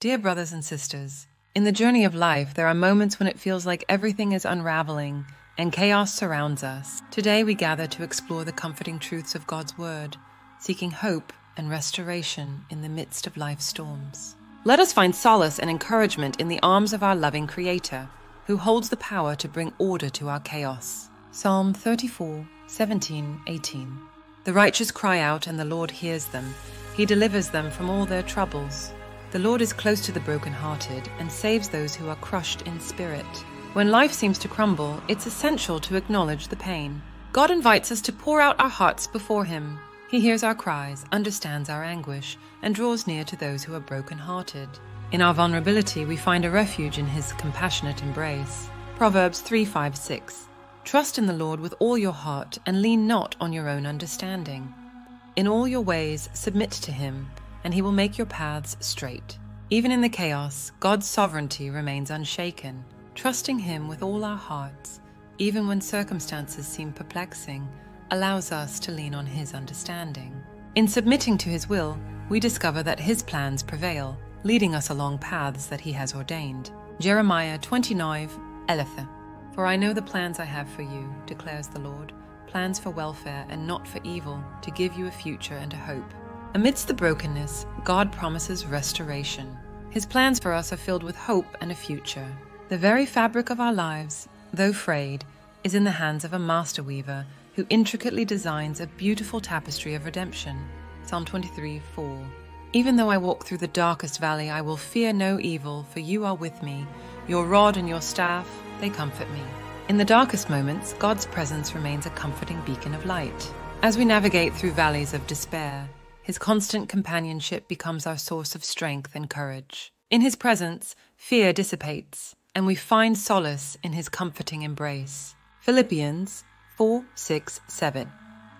Dear brothers and sisters, in the journey of life, there are moments when it feels like everything is unraveling and chaos surrounds us. Today, we gather to explore the comforting truths of God's Word, seeking hope and restoration in the midst of life's storms. Let us find solace and encouragement in the arms of our loving Creator, who holds the power to bring order to our chaos. Psalm 34, 17, 18. The righteous cry out, and the Lord hears them. He delivers them from all their troubles. The Lord is close to the brokenhearted and saves those who are crushed in spirit. When life seems to crumble, it's essential to acknowledge the pain. God invites us to pour out our hearts before Him. He hears our cries, understands our anguish, and draws near to those who are brokenhearted. In our vulnerability, we find a refuge in His compassionate embrace. Proverbs 3 5 6. Trust in the Lord with all your heart and lean not on your own understanding. In all your ways, submit to Him and he will make your paths straight. Even in the chaos, God's sovereignty remains unshaken. Trusting him with all our hearts, even when circumstances seem perplexing, allows us to lean on his understanding. In submitting to his will, we discover that his plans prevail, leading us along paths that he has ordained. Jeremiah 29 11. For I know the plans I have for you, declares the Lord, plans for welfare and not for evil, to give you a future and a hope. Amidst the brokenness, God promises restoration. His plans for us are filled with hope and a future. The very fabric of our lives, though frayed, is in the hands of a master weaver who intricately designs a beautiful tapestry of redemption. Psalm 23 4. Even though I walk through the darkest valley, I will fear no evil, for you are with me. Your rod and your staff, they comfort me. In the darkest moments, God's presence remains a comforting beacon of light. As we navigate through valleys of despair, his constant companionship becomes our source of strength and courage. In his presence, fear dissipates, and we find solace in his comforting embrace. Philippians 4 6 7.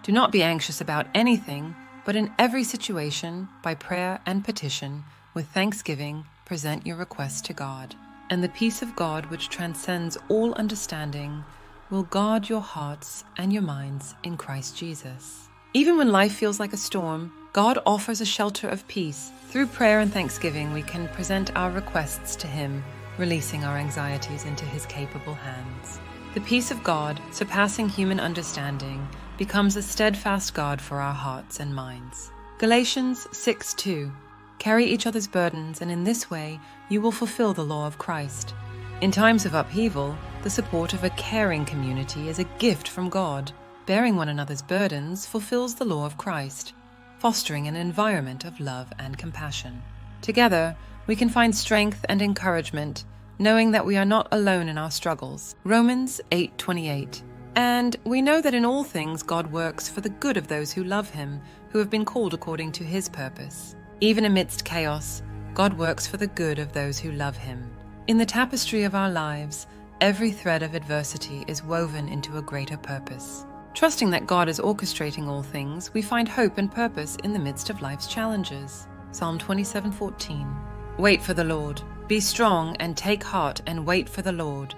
Do not be anxious about anything, but in every situation, by prayer and petition, with thanksgiving, present your requests to God. And the peace of God, which transcends all understanding, will guard your hearts and your minds in Christ Jesus. Even when life feels like a storm, God offers a shelter of peace. Through prayer and thanksgiving, we can present our requests to Him, releasing our anxieties into His capable hands. The peace of God, surpassing human understanding, becomes a steadfast guard for our hearts and minds. Galatians 6 2 Carry each other's burdens, and in this way you will fulfill the law of Christ. In times of upheaval, the support of a caring community is a gift from God. Bearing one another's burdens fulfills the law of Christ fostering an environment of love and compassion. Together, we can find strength and encouragement, knowing that we are not alone in our struggles. Romans 8:28. And we know that in all things God works for the good of those who love him, who have been called according to his purpose. Even amidst chaos, God works for the good of those who love him. In the tapestry of our lives, every thread of adversity is woven into a greater purpose. Trusting that God is orchestrating all things, we find hope and purpose in the midst of life's challenges. Psalm 27:14. Wait for the Lord. Be strong and take heart and wait for the Lord.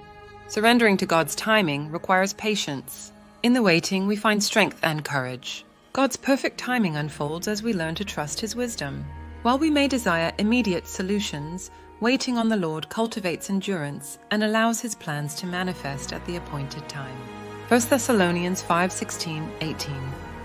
Surrendering to God's timing requires patience. In the waiting, we find strength and courage. God's perfect timing unfolds as we learn to trust His wisdom. While we may desire immediate solutions, waiting on the Lord cultivates endurance and allows His plans to manifest at the appointed time. 1 Thessalonians 5 16, 18.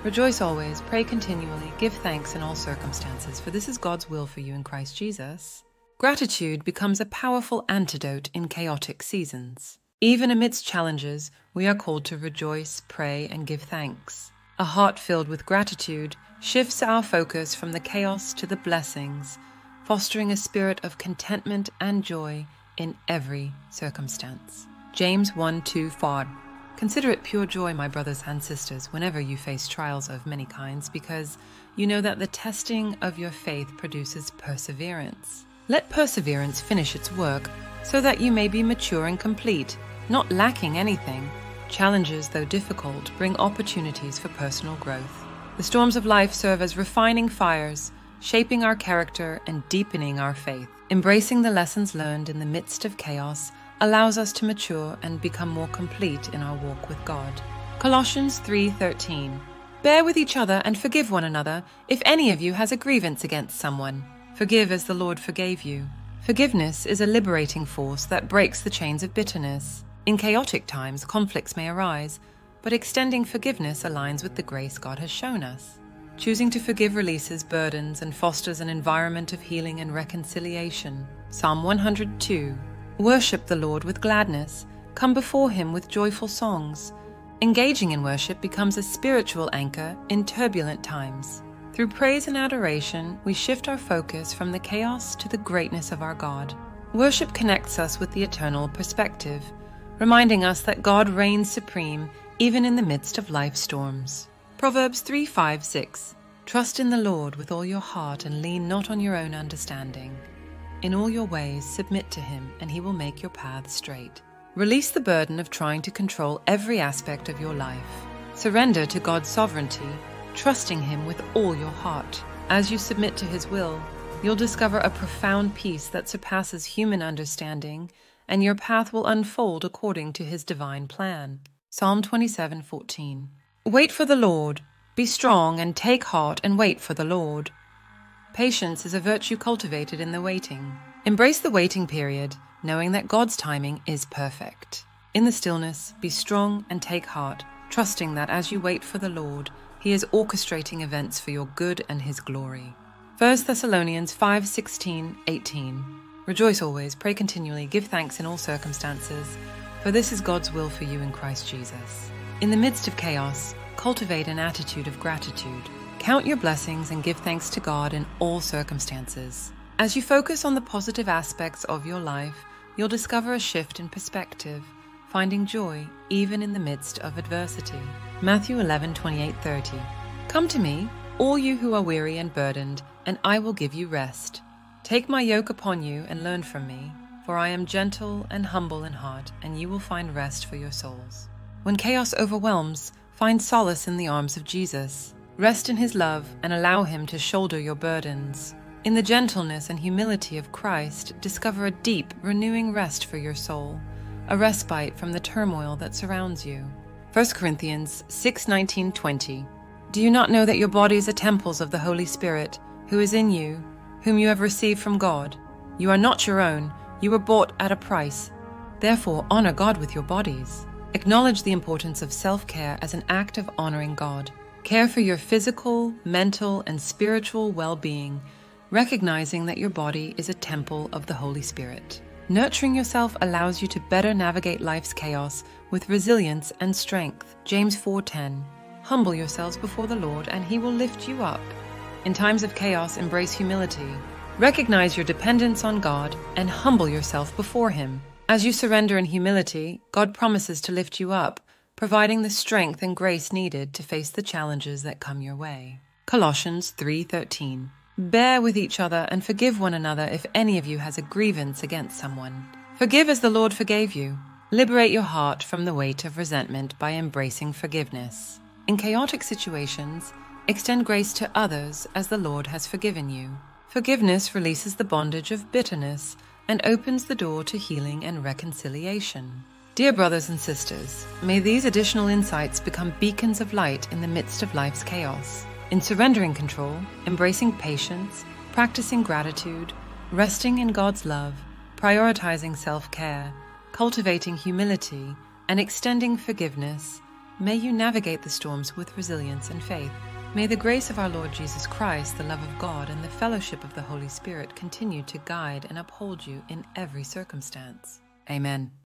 Rejoice always, pray continually, give thanks in all circumstances, for this is God's will for you in Christ Jesus. Gratitude becomes a powerful antidote in chaotic seasons. Even amidst challenges, we are called to rejoice, pray, and give thanks. A heart filled with gratitude shifts our focus from the chaos to the blessings, fostering a spirit of contentment and joy in every circumstance. James 1 2 4. Consider it pure joy, my brothers and sisters, whenever you face trials of many kinds, because you know that the testing of your faith produces perseverance. Let perseverance finish its work, so that you may be mature and complete, not lacking anything. Challenges, though difficult, bring opportunities for personal growth. The storms of life serve as refining fires, shaping our character and deepening our faith. Embracing the lessons learned in the midst of chaos allows us to mature and become more complete in our walk with God. Colossians 3:13 Bear with each other and forgive one another if any of you has a grievance against someone. Forgive as the Lord forgave you. Forgiveness is a liberating force that breaks the chains of bitterness. In chaotic times, conflicts may arise, but extending forgiveness aligns with the grace God has shown us. Choosing to forgive releases burdens and fosters an environment of healing and reconciliation. Psalm 102 Worship the Lord with gladness, come before Him with joyful songs. Engaging in worship becomes a spiritual anchor in turbulent times. Through praise and adoration, we shift our focus from the chaos to the greatness of our God. Worship connects us with the eternal perspective, reminding us that God reigns supreme even in the midst of life storms. Proverbs 3 5 6 Trust in the Lord with all your heart and lean not on your own understanding. In all your ways, submit to Him, and He will make your path straight. Release the burden of trying to control every aspect of your life. Surrender to God's sovereignty trusting Him with all your heart. As you submit to His will, you'll discover a profound peace that surpasses human understanding, and your path will unfold according to His divine plan. Psalm 27:14. Wait for the Lord. Be strong and take heart and wait for the Lord. Patience is a virtue cultivated in the waiting. Embrace the waiting period, knowing that God's timing is perfect. In the stillness, be strong and take heart, trusting that as you wait for the Lord, he is orchestrating events for your good and His glory. 1 Thessalonians 5 16, 18. Rejoice always, pray continually, give thanks in all circumstances, for this is God's will for you in Christ Jesus. In the midst of chaos, cultivate an attitude of gratitude. Count your blessings and give thanks to God in all circumstances. As you focus on the positive aspects of your life, you'll discover a shift in perspective finding joy even in the midst of adversity. Matthew 11 28 30. Come to me, all you who are weary and burdened, and I will give you rest. Take my yoke upon you and learn from me, for I am gentle and humble in heart, and you will find rest for your souls. When chaos overwhelms, find solace in the arms of Jesus. Rest in his love and allow him to shoulder your burdens. In the gentleness and humility of Christ, discover a deep, renewing rest for your soul a respite from the turmoil that surrounds you. 1 Corinthians 6 19 20. Do you not know that your bodies are temples of the Holy Spirit, who is in you, whom you have received from God? You are not your own, you were bought at a price. Therefore, honor God with your bodies. Acknowledge the importance of self care as an act of honoring God. Care for your physical, mental, and spiritual well being, recognizing that your body is a temple of the Holy Spirit. Nurturing yourself allows you to better navigate life's chaos with resilience and strength. James 4:10. Humble yourselves before the Lord and he will lift you up. In times of chaos, embrace humility. Recognize your dependence on God and humble yourself before him. As you surrender in humility, God promises to lift you up, providing the strength and grace needed to face the challenges that come your way. Colossians 3:13. Bear with each other and forgive one another if any of you has a grievance against someone. Forgive as the Lord forgave you. Liberate your heart from the weight of resentment by embracing forgiveness. In chaotic situations, extend grace to others as the Lord has forgiven you. Forgiveness releases the bondage of bitterness and opens the door to healing and reconciliation. Dear brothers and sisters, may these additional insights become beacons of light in the midst of life's chaos. In surrendering control, embracing patience, practicing gratitude, resting in God's love, prioritizing self care, cultivating humility, and extending forgiveness, may you navigate the storms with resilience and faith. May the grace of our Lord Jesus Christ, the love of God, and the fellowship of the Holy Spirit continue to guide and uphold you in every circumstance. Amen.